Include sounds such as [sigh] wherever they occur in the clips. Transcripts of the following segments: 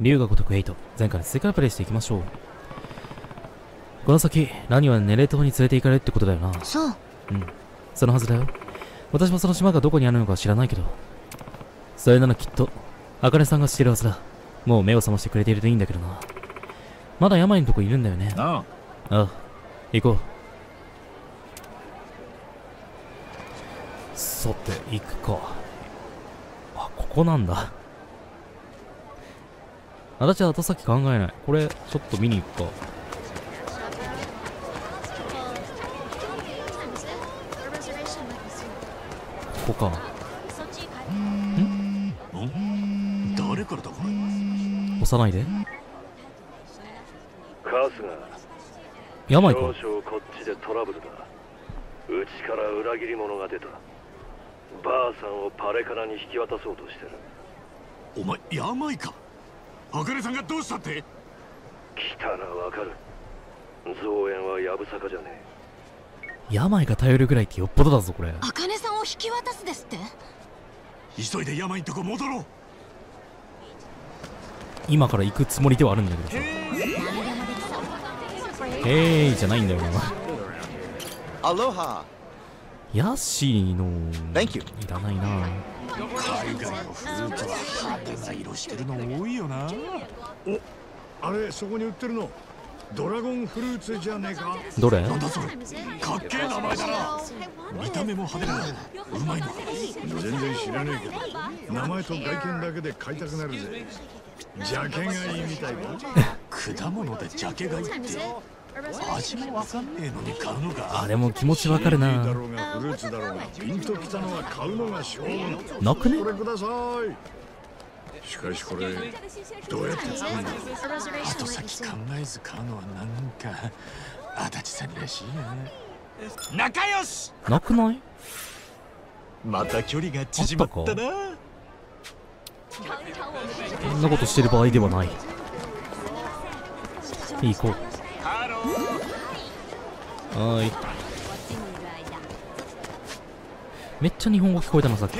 龍が如く8前回の追加でプレイしていきましょう。この先何はネレ島に連れて行かれるってことだよな。そう。うん。そのはずだよ。私もその島がどこにあるのか知らないけど。それならきっと茜さんが知ってるはずだ。もう目を覚ましてくれているといいんだけどな。まだ病のとこいるんだよね。あ。ああ行こう。さて行くか。あここなんだ私は後先考えない。これちょっと見に行くか。ここか。誰からだこれ？押さないで。カスが病か。少々こっちでトラブルだ。うちから裏切り者が出た。ばあさんをパレカナに引き渡そうとしてる。お前病か？茜さんがどうしたって？来たらわかる。増援はやぶさかじゃね病が頼るぐらいってよっぽどだぞこれ。茜さんを引き渡すですって？急いで病んとこ戻ろう。今から行くつもりではあるんだけどさ。へー。いじゃないんだよな Aloha. ヤッシーの Thank you. いらないな海外のフルーツは派手な色してるの多いよな。あれそこに売ってるの？ドラゴンフルーツじゃねえか？どれ？なんだそれ？かっけえ名前だな。見た目も派手だうまいのか全然知らねえけど。名前と外見だけで買いたくなるぜ。ジャケがいいみたいだ。果物でジャケ買いって味もわかんねえのに買うのかあでも気持ちわかるな。ろうがフルーツだろうがピンときたのは買うのが勝負なくねこれくださいしかしこれどうやって作るんだ後先考えず買うのはなんか足立さんらしいな仲良しなくないまた距離が縮まったなそんなことしてる場合ではない行こうはい。めっちゃ日本語聞こえたなさっき。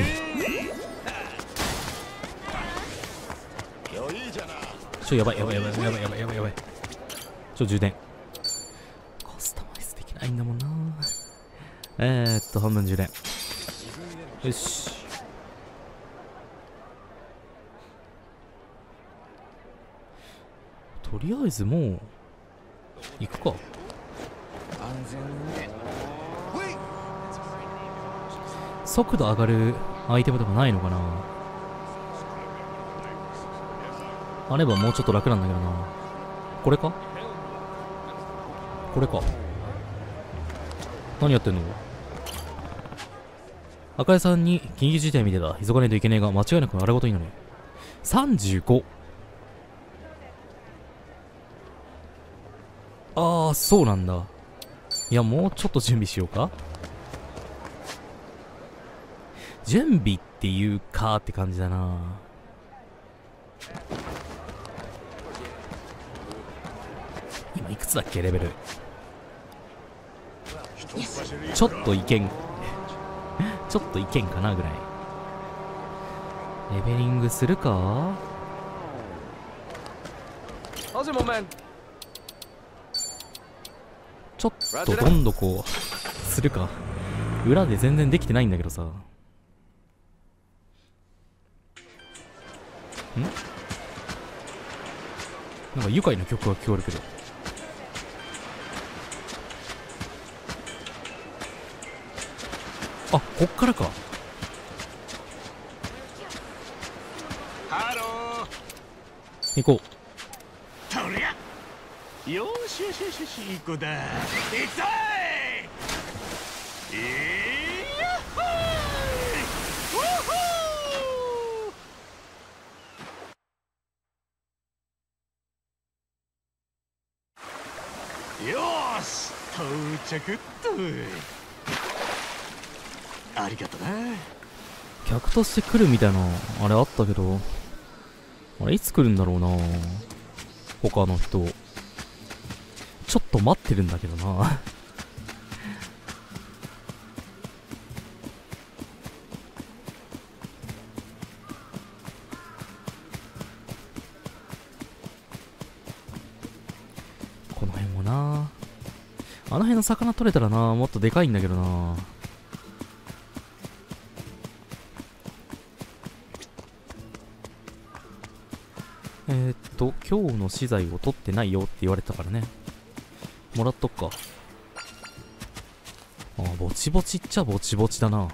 ちょやばいやばいやばいやばいやばいやばいやばい。ちょ充電。カスタマイズできないんだもんな。えー、っと半分充電。よし。とりあえずもう行くか。速度上がるアイテムとかないのかな。あればもうちょっと楽なんだけどな。これか？これか。何やってんの？赤井さんに緊急事態見てた。急がないといけねえが間違いなくあれごとに。なる35ああそうなんだ。いやもうちょっと準備しようか。準備っていうかって感じだな。今いくつだっけレベル？ちょっといけん。ちょっといけんかなぐらい。レベリングするか？Als een moment. ちょっとどんどこうするか。裏で全然できてないんだけどさ。ん？なんか愉快な曲が聞こえるけど。あこっからか。行こー。とりゃよしよしよしよしいい子だ。行くぞいいやっほー!いウーよーし到着っと。ありがとな。客として来るみたいなあれあったけど。あれいつ来るんだろうな。他の人。ちょっと待ってるんだけどな。この辺もな。あの辺の魚取れたらなもっとでかいんだけどな。えー、っと、今日の資材を取ってないよって言われたからね。もらっとくか。ああぼちぼちっちゃぼちぼちだな。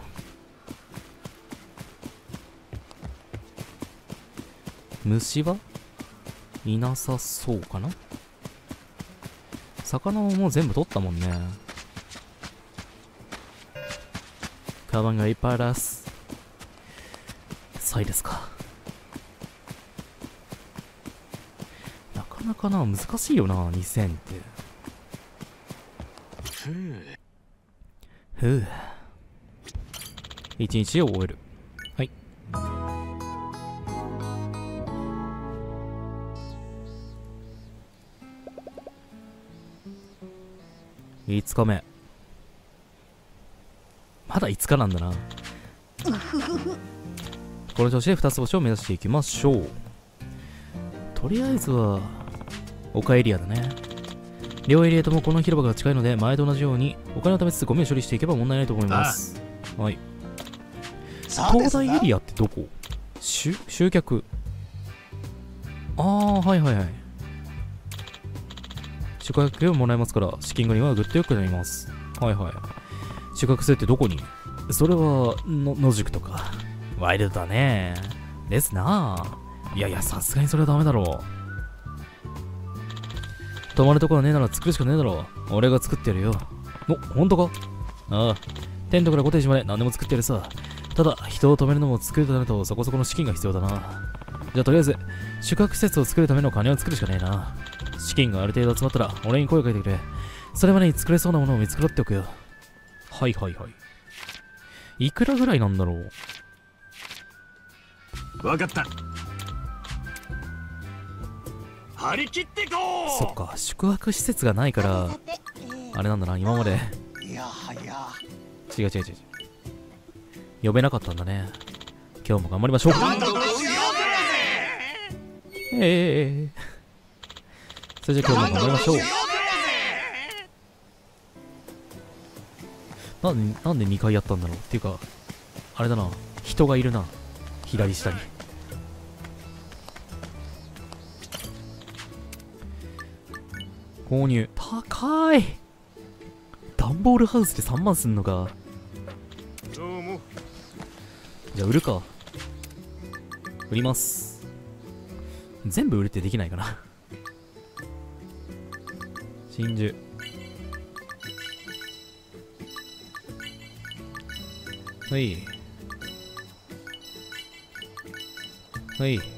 虫はいなさそうかな？魚ももう全部取ったもんね。カバンがいっぱいあらす。サイですか。なかなかな難しいよな2000ってふうふう一日を終える。はい。5日目。まだ5日なんだな。[laughs] この調子で2つ星を目指していきましょう。とりあえずは丘エリアだね両エリアともこの広場が近いので前と同じようにお金を貯めつつゴミを処理していけば問題ないと思います。はい。東大エリアってどこ？集集客？ああはいはいはい。宿泊券をもらえますから資金繰りはぐっと良くなります。はいはい宿泊するってどこに？それはの野宿とか。ワイルドだね。ですな。あいやいやさすがにそれはダメだろう泊まるところねえなら作るしかねえだろ。俺が作ってやるよ。お本当か？ああ。テントからコテージまで何でも作ってやるさ。ただ人を止めるのも作るとなるとそこそこの資金が必要だな。じゃあとりあえず宿泊施設を作るための金を作るしかねえな。資金がある程度集まったら俺に声をかけてくれ。それまでに作れそうなものを見繕っておくよ。はいはいはい。いくらぐらいなんだろう？わかった。張り切ってこう！そっか宿泊施設がないからあれなんだな今まで。いやはや。違う違う違う。違う呼べなかったんだね。今日も頑張りましょう。ええそれじゃあ今日も頑張りましょう。なんでなんで2回やったんだろう。っていうかあれだな。人がいるな。左下に購入。高い。段ボールハウスで3万すんのか。どうも。じゃあ売るか。売ります。全部売るってできないかな。真珠。はい。はい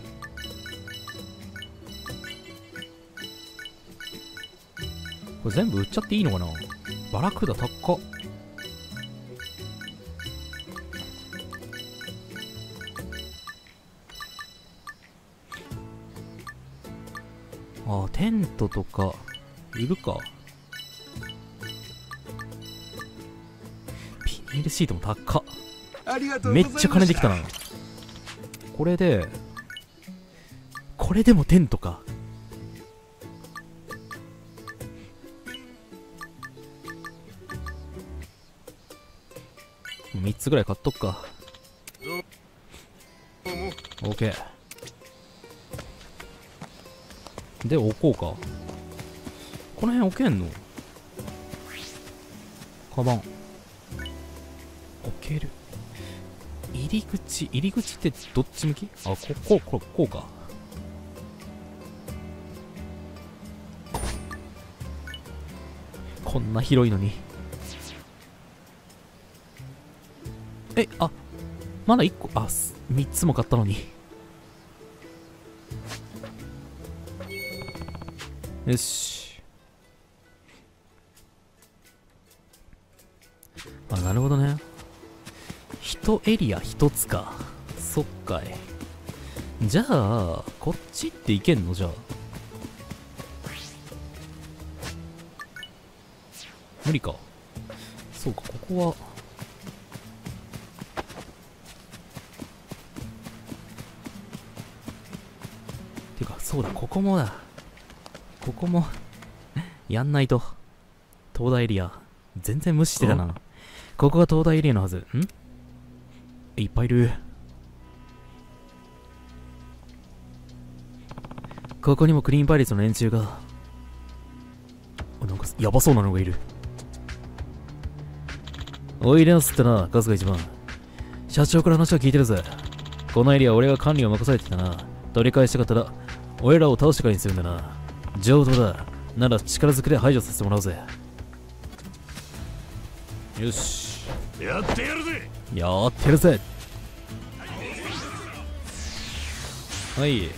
これ全部売っちゃっていいのかな？バラクダ高っ。あーテントとか売るか。ビニールシートも高っ。めっちゃ金できたな。これでこれでもテントか3つぐらい買っとくか。OK で置こうか。この辺置けんの？カバン。置ける。入り口入り口ってどっち向き？あここうこうこうか。こんな広いのに。えあまだ1個あす3つも買ったのに。よし。あなるほどね。一エリア一つか。そっかい。じゃあこっちっていけんの？じゃあ。無理か。そうかここはてかそうだここもだここも [laughs] やんないと。東大エリア。全然無視してたな。ここが東大エリアのはず。ん？いっぱいいる。ここにもクリーンパイレーツの連中が。あなんかやばそうなのがいる。おいでなすってな、ガスが一番。社長から話は聞いてるぜ。このエリアは俺が管理を任されてたな。取り返したかったら、俺らを倒してからにするんだな。上等だ。なら力ずくで排除させてもらうぜ。よし。やってやるぜやってるぜ。はい。や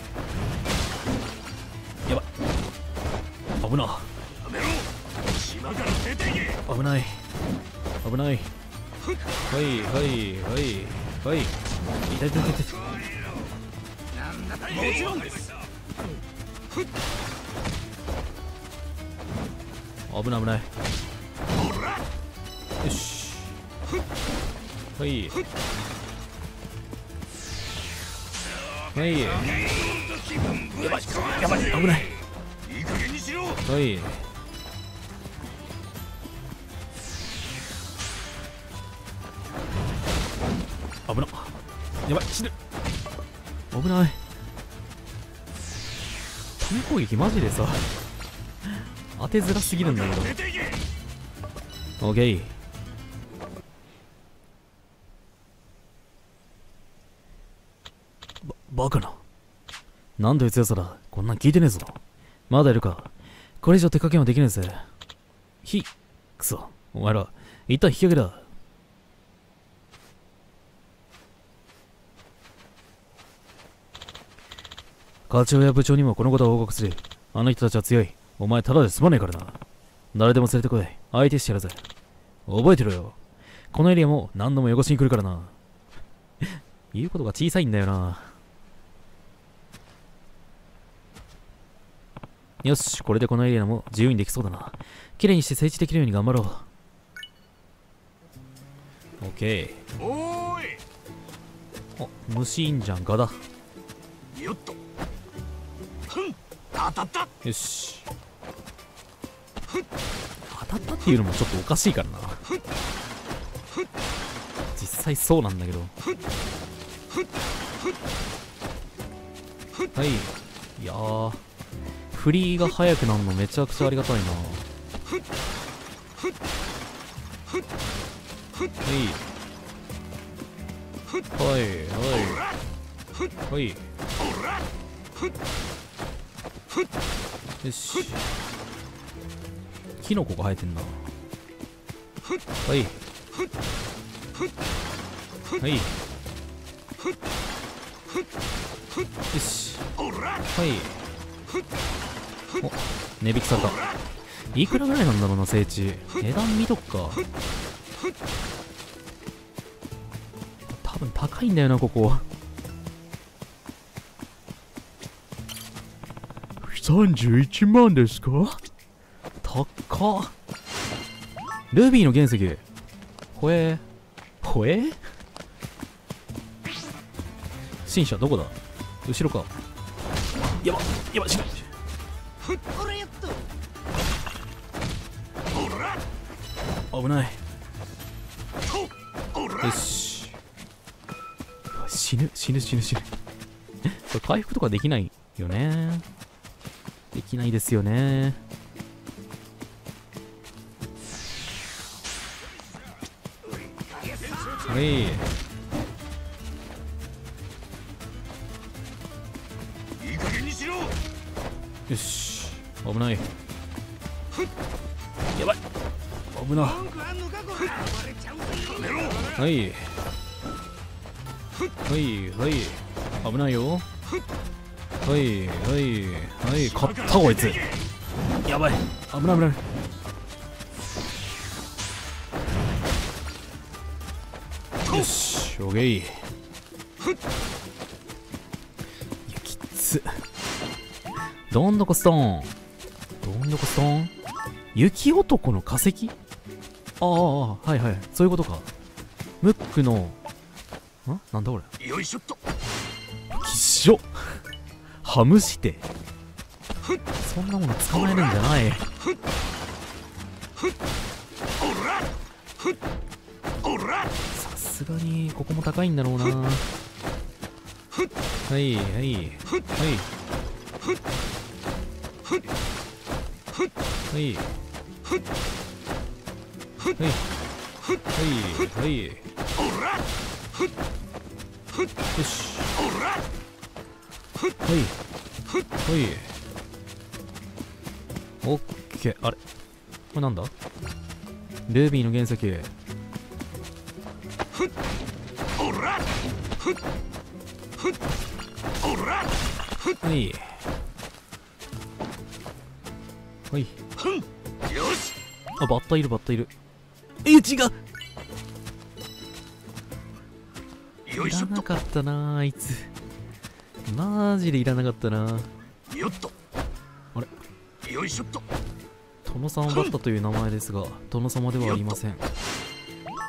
ばい。危な。危ない。危ない。はい、はい、はい、はい。痛い痛い痛い痛い。もちろんです危ない危ない。よし。はい。はい。やばい、やばい、危ない。いい加減にしろはい。危な。やばい、死ぬ。危ない。攻撃マジでさ、当てづらすぎるんだけど。オッケー。バカな。なんという強さだ。こんなん聞いてねえぞ。まだいるか。これ以上手加減はできねえぜ。ひ、くそ。お前ら、一旦引き上げだ。課長や部長にもこのことを報告する。あの人たちは強い。お前ただで済まねえからな。誰でも連れてこい。相手してやるぜ。覚えてろよ。このエリアも何度も汚しに来るからな。[laughs] 言うことが小さいんだよな。よし、これでこのエリアも自由にできそうだな。綺麗にして整地できるように頑張ろう。オッケおーいー。あ、虫いいんじゃん、ガだ。よっとよし。当たったっていうのもちょっとおかしいからな。実際そうなんだけど。はい。いやー。振りが速くなるのめちゃくちゃありがたいな。はい。はい、はい。はい。よし。キノコが生えてんな。はい。はい。よし。はい。お、値引きされた。いくらぐらいなんだろうな、聖地。値段見とくか。多分高いんだよな、ここ。31万ですか？高っ。ルビーの原石。ほえー。ほえ？ー新車どこだ？後ろか。やばやば死ぬ俺やっと危ない。よし。死ぬ、死ぬ、死ぬ、死ぬ。これ回復とかできないよね。できないですよね。はい。よし。危ない。やばい。危な。はい。はい、はい。危ないよ。はい、はい、はい。勝ったこいつ。やばい。危ない危ない。よし、オッケー。いや、きつ。どんどこストーン。どんどこストーン雪男の化石ああああ、はいはい。そういうことか。ムックの、んなんだこれ。よいしょっときっしょハムして。[laughs] そんなもの捕まえるんじゃない。さすがにここも高いんだろうなはいはいはいはいはいはいはいよしはいはいオッケー。あれ？これなんだ？ルービーの原石。はいはい。よし。あバッタいるバッタいる。え違うよいしょっと。なかったなあいつ。マジでいらなかったな。よっとよいしょっと。殿様バッタという名前ですが殿様ではありません。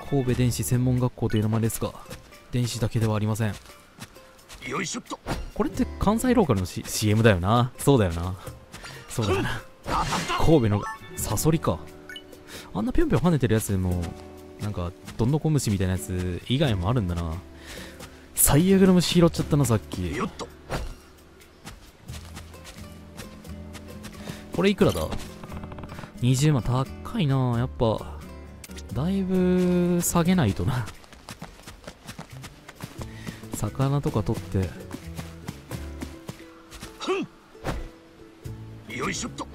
神戸電子専門学校という名前ですが電子だけではありません。よいしょっと。これって関西ローカルの、C、CM だよな。そうだよな。そうだよな神戸のサソリか。あんなぴょんぴょん跳ねてるやつでもなんかどんどこ虫みたいなやつ以外もあるんだな。最悪の虫拾っちゃったなさっき。よっとこれいくらだ ?20 万高いな。やっぱだいぶ下げないとな。魚とか取って。よいしょっと。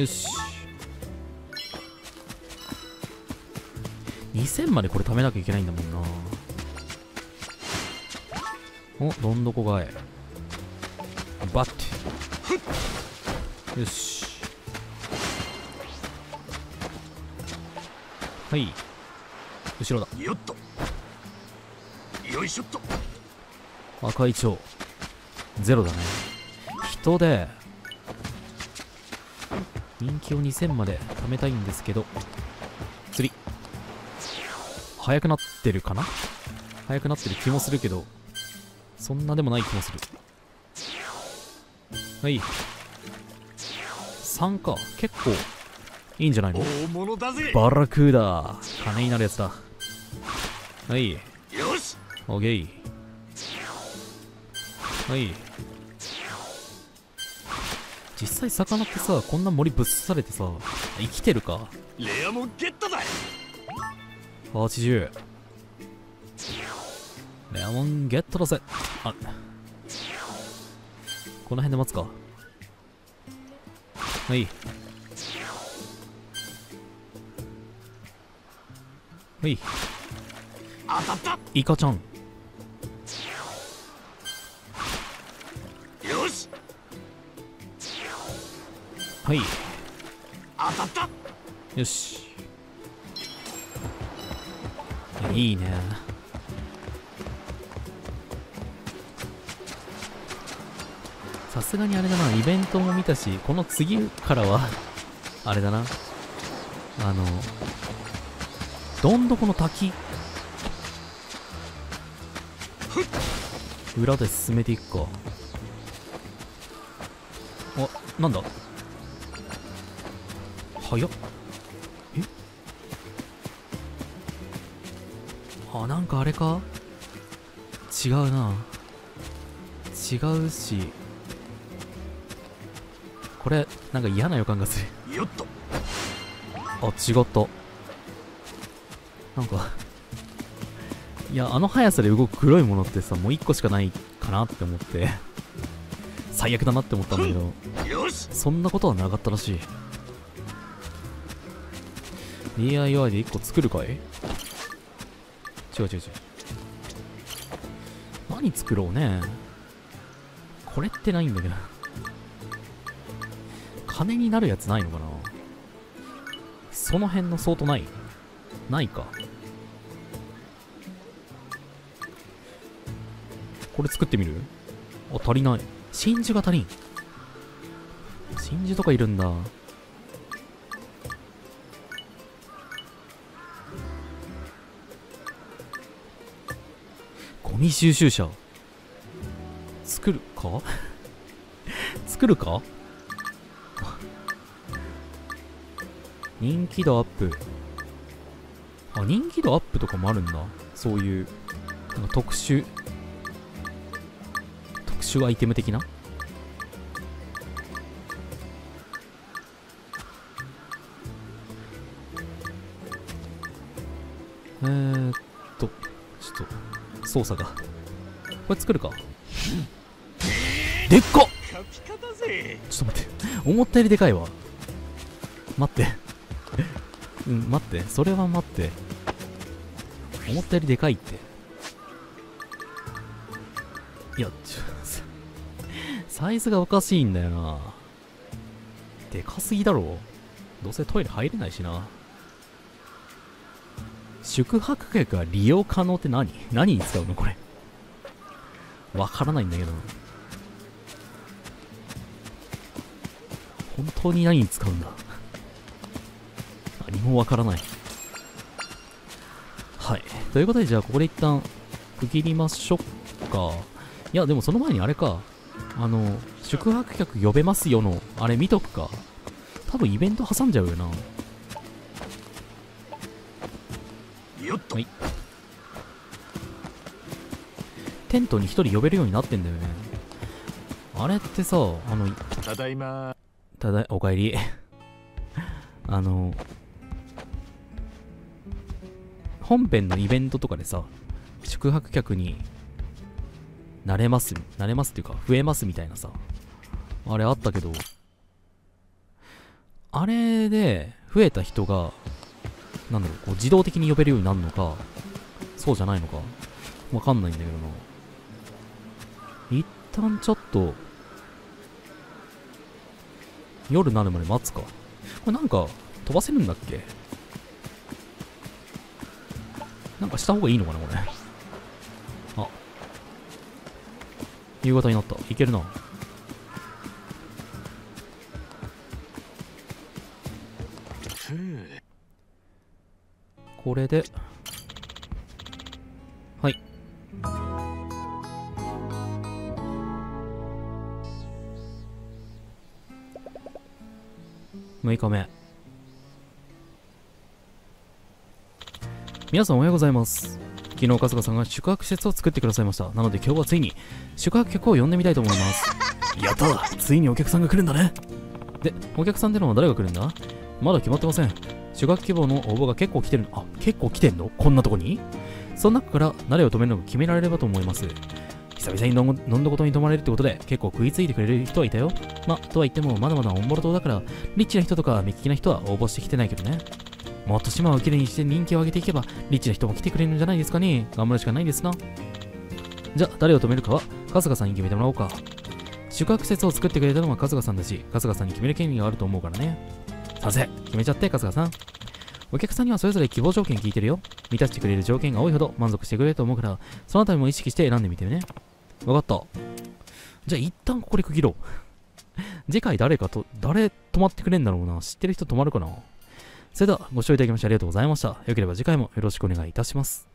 よし。2000までこれ貯めなきゃいけないんだもんな。おどんどこがえ。バッて。よしはい。後ろだ。よっと。よいしょっと。赤い蝶。ゼロだね。人で。人気を2000まで貯めたいんですけど。釣り速くなってるかな？速くなってる気もするけど。そんなでもない気もする。はい。3か。結構いいんじゃないの？バラクーダ金になるやつだ。はい。よし。オッケー。はい。実際魚ってさこんな森ぶっ刺されてさ生きてるか？レアもゲットだ。80レモンゲットだぜ。あ。この辺で待つか。はいはい。当たったイカちゃん。よし。はい。当たった。よし。いいね。さすがにあれだな。イベントも見たしこの次からはあれだな。あのどんどこの滝？裏で進めていくか。あなんだ？早っ。え？あなんかあれか？違うな。違うし。これなんか嫌な予感がする。よっと。あ違ったなんかいやあの速さで動く黒いものってさもう1個しかないかなって思って。最悪だなって思ったんだけど。よし。そんなことはなかったらしい。DIY で1個作るかい？違う違う違う。何作ろうね。これってないんだけど。金になるやつないのかな？その辺の相当ない？ないか。これ作ってみる？あ足りない。真珠が足りん。真珠とかいるんだ。ゴミ収集車。作るか？[laughs] 作るか？人気度アップ。あ、人気度アップとかもあるんだ。そういう、なんか特殊、特殊アイテム的な？えーっと、ちょっと、操作が。これ作るか？でっかっちょっと待って。思ったよりでかいわ。待って。うん、待って。それは待って。思ったよりでかいって。いや、ちょ、サイズがおかしいんだよな。でかすぎだろ。どうせトイレ入れないしな。宿泊客が利用可能って何？何に使うのこれ？わからないんだけど。本当に何に使うんだ？何もわからない。はい。ということで、じゃあ、ここで一旦区切りましょうか。いや、でもその前にあれか。あの、宿泊客呼べますよの、あれ見とくか。多分イベント挟んじゃうよな。よっとはい。テントに一人呼べるようになってんだよね。あれってさ、あの、ただいまただ、おかえり。[laughs] あの、本編のイベントとかでさ、宿泊客になれます、なれますっていうか、増えますみたいなさ、あれあったけど、あれで増えた人が、なんだろう、こう自動的に呼べるようになるのか、そうじゃないのか、わかんないんだけどな。一旦ちょっと、夜になるまで待つか。これなんか、飛ばせるんだっけ？なんかした方がいいのかな、これ。あ。夕方になった。いけるな。これで。はい。6日目。皆さんおはようございます。昨日春日さんが宿泊施設を作ってくださいました。なので今日はついに宿泊客を呼んでみたいと思います。[laughs] やったついにお客さんが来るんだねで、お客さんってのは誰が来るんだ？まだ決まってません。宿泊希望の応募が結構来てるの。あ、結構来てんの？こんなとこに？その中から誰を止めるのか決められればと思います。久々に飲んだことに泊まれるってことで結構食いついてくれる人はいたよ。まあ、とは言ってもまだまだオンボロ島だから、リッチな人とか目利きな人は応募してきてないけどね。もっと島をきれいにして人気を上げていけば、リッチな人も来てくれるんじゃないですかね。頑張るしかないですな。じゃあ、誰を止めるかは、春日さんに決めてもらおうか。宿泊施設を作ってくれたのは春日さんだし、春日さんに決める権利があると思うからね。させ、決めちゃって、春日さん。お客さんにはそれぞれ希望条件聞いてるよ。満たしてくれる条件が多いほど満足してくれると思うから、そのあたりも意識して選んでみてね。わかった。じゃあ一旦ここで区切ろう。次回誰かと、誰泊まってくれんだろうな。知ってる人泊まるかなそれではご視聴いただきましてありがとうございました。よければ次回もよろしくお願いいたします。